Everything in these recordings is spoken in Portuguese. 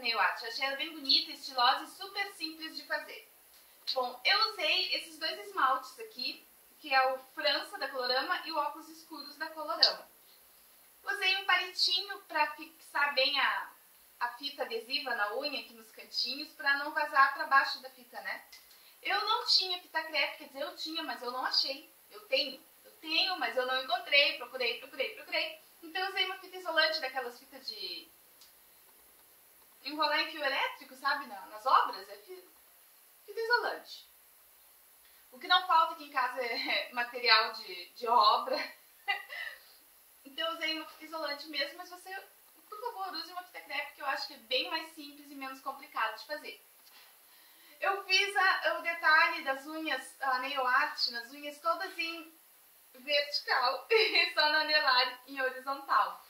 Eu essa nail art, achei ela bem bonita, estilosa e super simples de fazer. Bom, eu usei esses dois esmaltes aqui, que é o França da Colorama e o Óculos Escuros da Colorama. Usei um palitinho para fixar bem a, a fita adesiva na unha aqui nos cantinhos, para não vazar para baixo da fita, né? Eu não tinha fita crepe, quer dizer, eu tinha, mas eu não achei. Eu tenho, eu tenho, mas eu não encontrei, procurei, procurei, procurei. Então eu usei uma fita isolante daquelas fitas de enrolar em fio elétrico, sabe, nas obras, é fita isolante. O que não falta aqui em casa é material de, de obra. então eu usei uma fita isolante mesmo, mas você, por favor, use uma fita crepe que eu acho que é bem mais simples e menos complicado de fazer. Eu fiz a, o detalhe das unhas, a nail art, nas unhas todas em vertical e só na anelar em horizontal.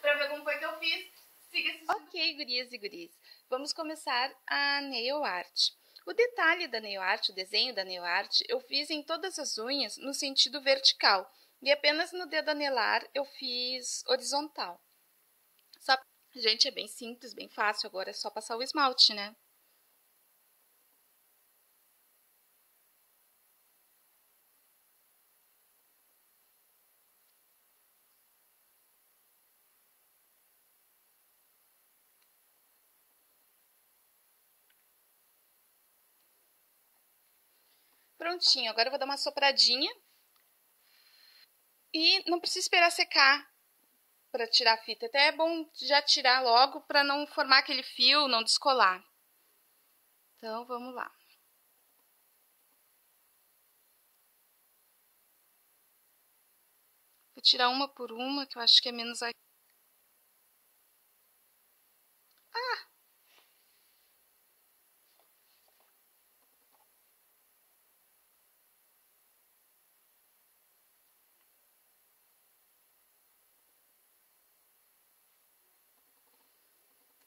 Pra ver como foi que eu fiz, siga. Ok, gurias e guris. Vamos começar a nail art. O detalhe da nail art, o desenho da nail art, eu fiz em todas as unhas no sentido vertical. E apenas no dedo anelar eu fiz horizontal. Só... Gente, é bem simples, bem fácil. Agora é só passar o esmalte, né? Prontinho, agora eu vou dar uma sopradinha. E não precisa esperar secar para tirar a fita. Até é bom já tirar logo para não formar aquele fio, não descolar. Então, vamos lá. Vou tirar uma por uma, que eu acho que é menos... Ah!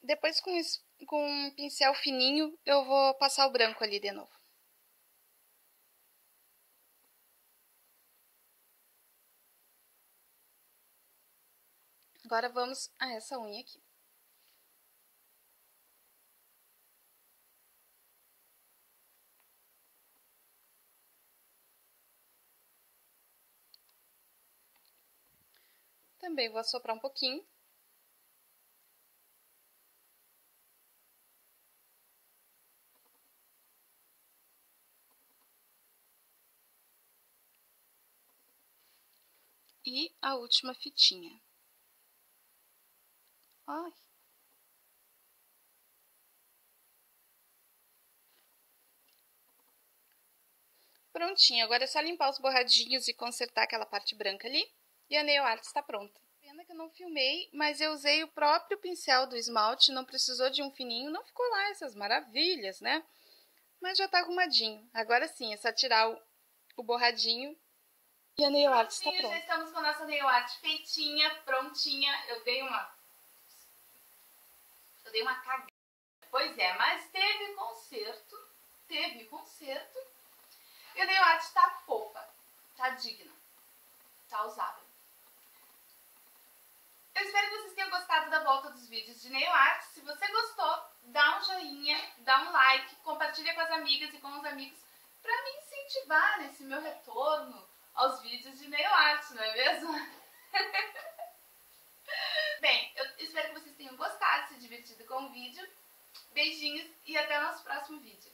Depois com, com um pincel fininho eu vou passar o branco ali de novo. Agora vamos a essa unha aqui. Também vou assoprar um pouquinho. E a última fitinha. Ai. Prontinho, agora é só limpar os borradinhos e consertar aquela parte branca ali. E a nail art está pronta. Pena que eu não filmei, mas eu usei o próprio pincel do esmalte, não precisou de um fininho, não ficou lá essas maravilhas, né? Mas já tá arrumadinho. Agora sim, é só tirar o, o borradinho e a nail art está pronta. Já estamos com a nossa nail art feitinha, prontinha. Eu dei uma... Eu dei uma cagada. Pois é, mas teve conserto. Teve conserto. E a nail art está fofa. Tá digna. Tá usável. Eu espero que vocês tenham gostado da volta dos vídeos de nail art. Se você gostou, dá um joinha, dá um like, compartilha com as amigas e com os amigos para me incentivar nesse meu retorno aos vídeos de nail art, não é mesmo? Bem, eu espero que vocês tenham gostado, se divertido com o vídeo. Beijinhos e até o nosso próximo vídeo.